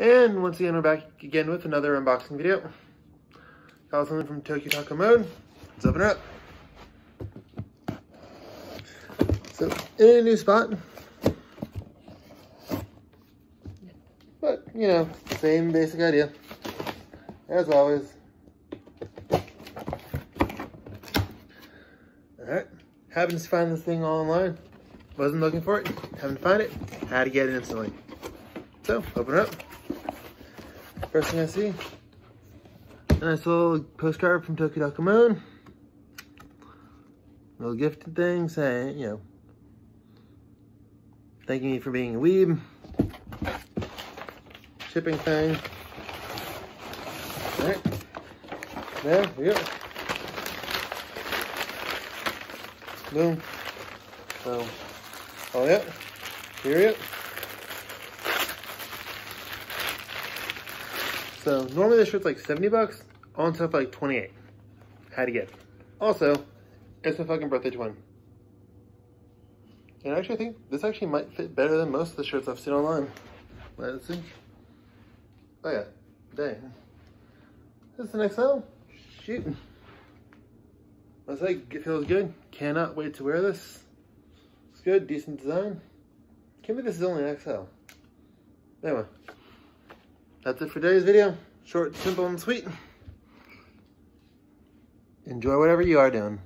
And once again, we're back again with another unboxing video. Got something from Tokyo Otaku Mode. Let's open it up. So, in a new spot. But, you know, same basic idea. As always. Alright. Happens to find this thing online. Wasn't looking for it. Happened to find it. Had to get it instantly. So, open it up. First thing I see. Nice little postcard from Tokyo Mode. Little gifted thing saying, you know, thanking me for being a weeb. Shipping thing. Alright. There we go. Boom. So, oh yeah. Period. So normally this shirt's like 70 bucks, on top like 28. Had to get. Also, it's my fucking birthday twin. And actually I think this actually might fit better than most of the shirts I've seen online. Let's see. Oh yeah, dang. This is an XL. Shoot. I like, it feels good. Cannot wait to wear this. It's good, decent design. Can't believe this is only an XL. Anyway, that's it for today's video. Short, simple, and sweet. Enjoy whatever you are doing.